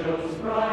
angels bright.